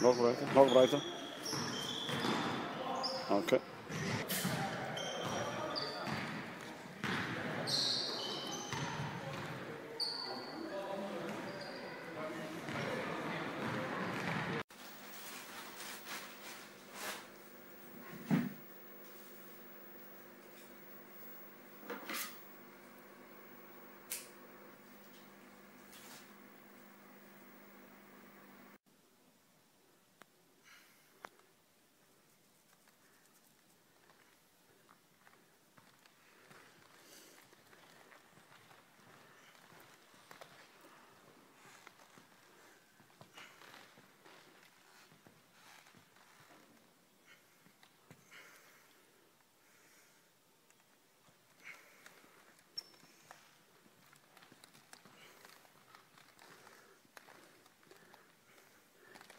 Noch breiter, noch breiter. Okay.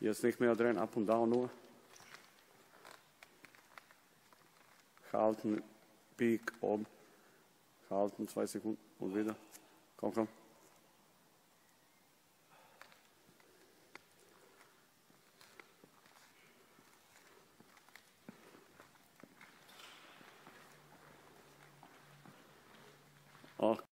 Jetzt nicht mehr drehen, ab und down nur. Halten, Peak oben. Halten, zwei Sekunden und wieder. Komm, komm. Auch.